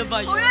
the bike.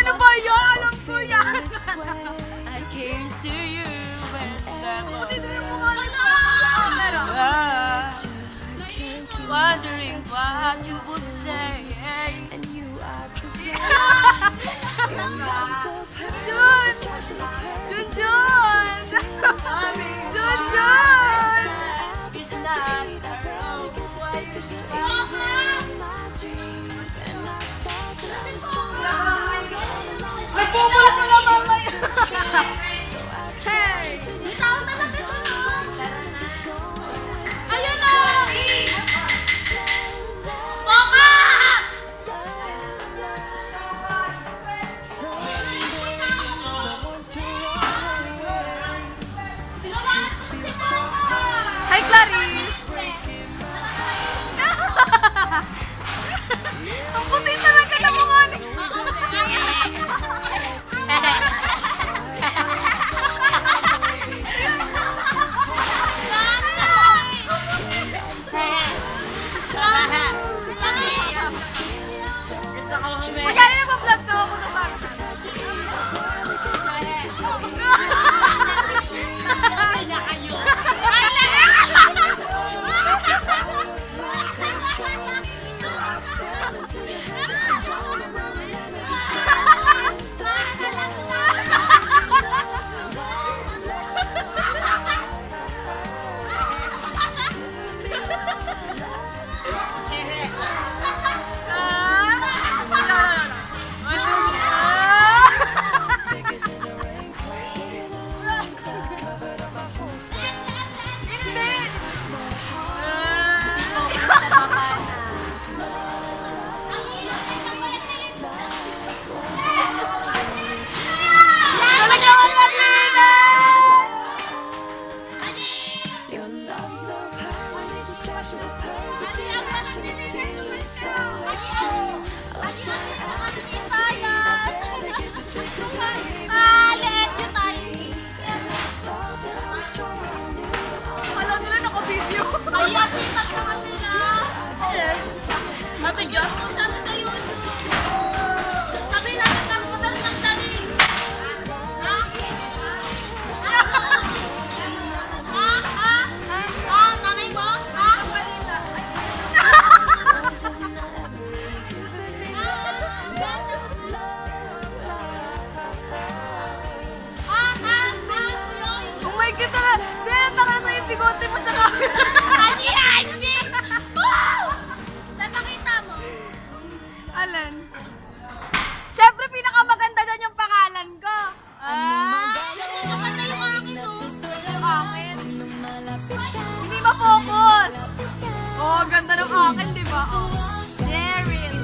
Ang ganda ng akin, di ba? Oh. Daryl.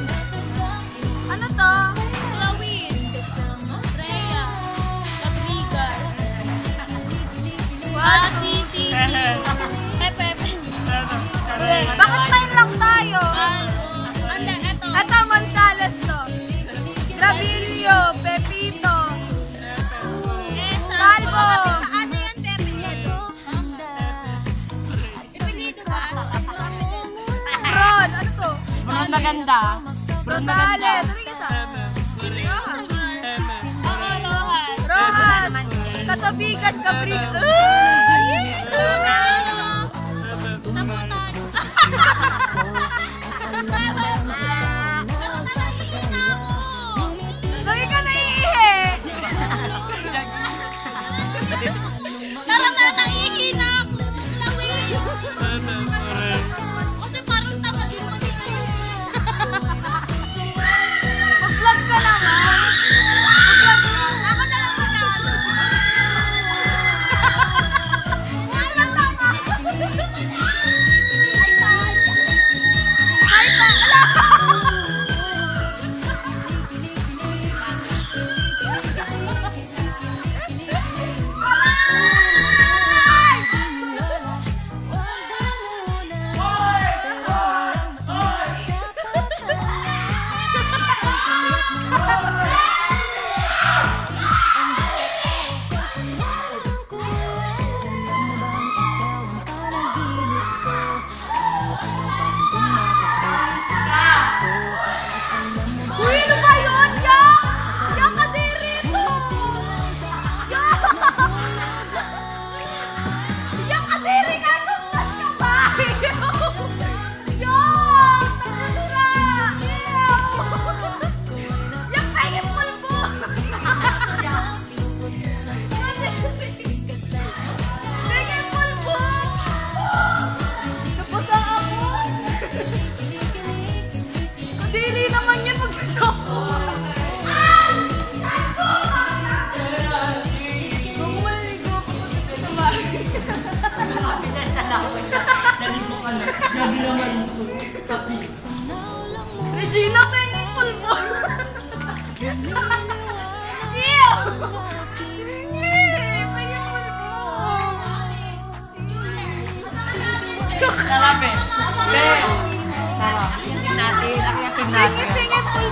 Ano to? Chloe. Freya. Labliga. Pati, ah, Titi. Pepe. Bakit tayo lang tayo? Ah, ano? Ito, man Ang maganda. Rosales. Ako, ano ah? Rojas. Rojas. Katabigan, Capric. Ay, ito na. Regina, painful mo! Ew! Sarap eh. Sarap. Sarap. Natin. Akin-akin natin. Singit-singit full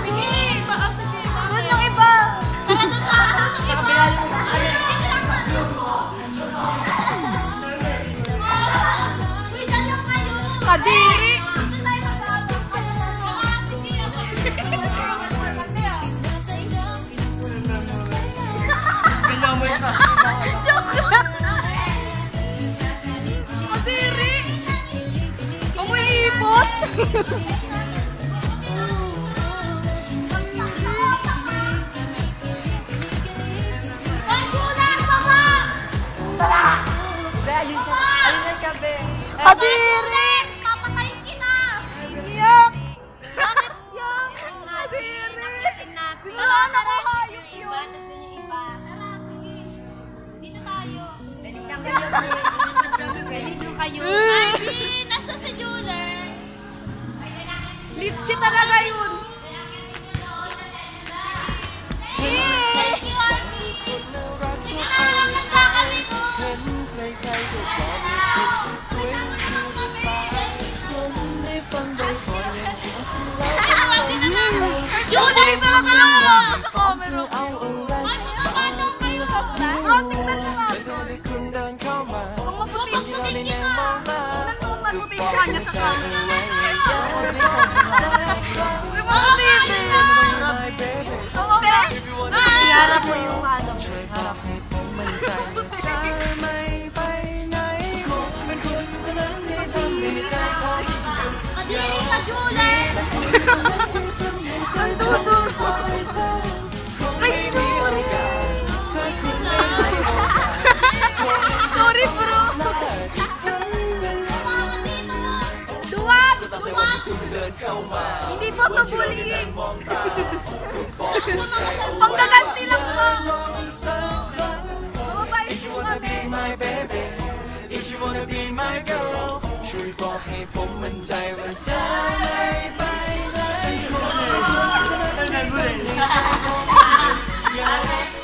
hadir. Uy, mga baby! Mga baby! Mga baby! Mga baby! Mga baby! Pagkakabullying. Panggaganti lang po. Mababait po kami. If you wanna be my girl, ช่วยบอกให้ผมมั่นใจว่าจะไม่ไปไหน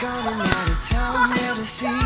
Going out of town here to see.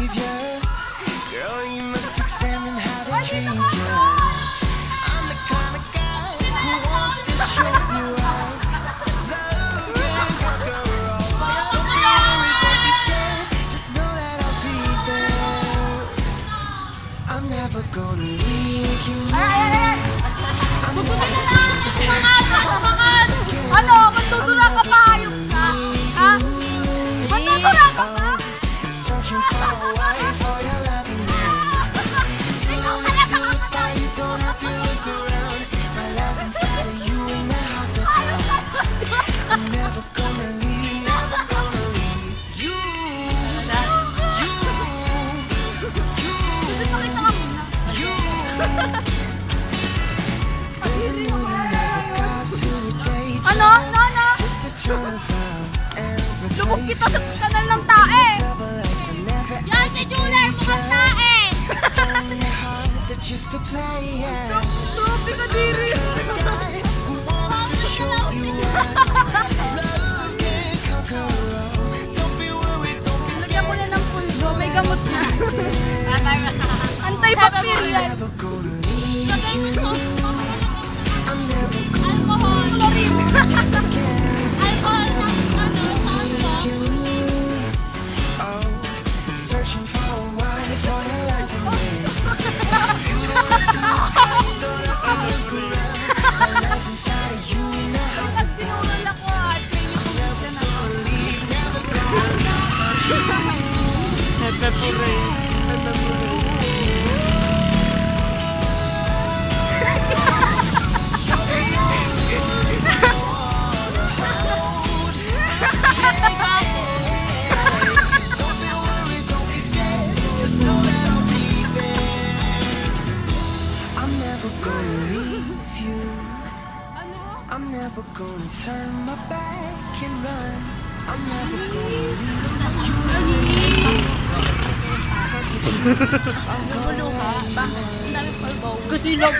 Kasi log.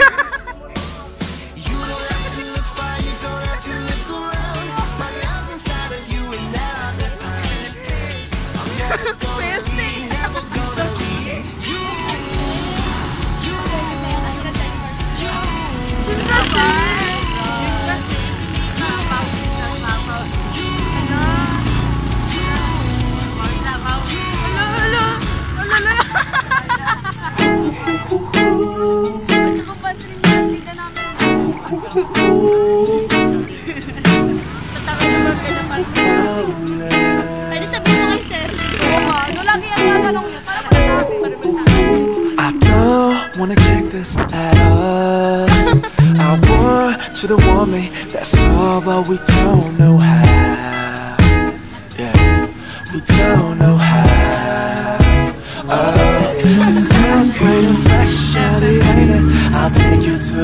I don't wanna kick this at all. I want you to want me, that's all, but we don't know how. Yeah, we don't know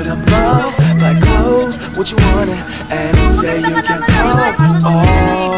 could I borrow my clothes? What you want it? Any day you can come. Oh.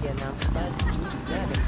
Ano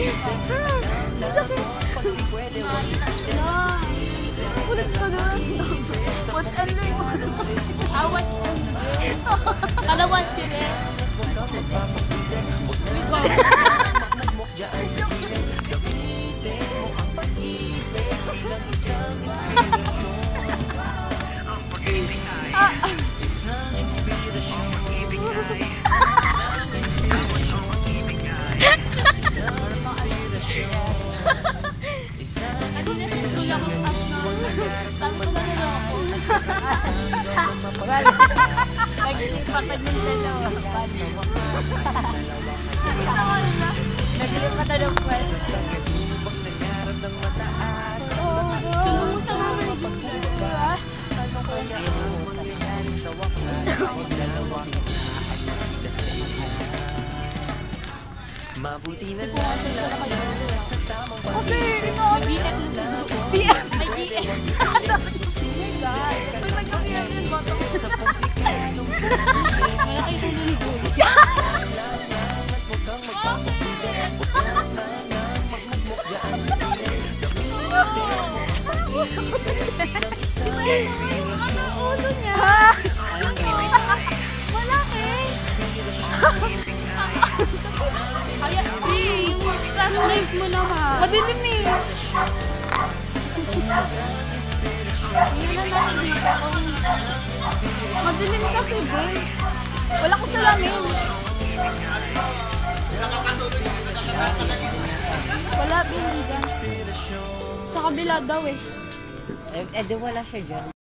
Sabi ko tumalim. Ulit ka na. What and learn. Ah, watch them. Kada watch yun eh. Wait, wow. Wala. Nag-iipakan yung dalawa. Paano? Ng. Sumusa nga mo diba? Mabuti na lang Kasi, may BF na siguro. BF? BF. Dapat Oh my God. Ayan, B, yung translate mo naman. Madilim eh. Tingnan natin dito. Madilim kasi, B. Wala ko salamin. Wala, hindi dyan. Sa kabila daw eh. Eh, eh, di wala siya dyan.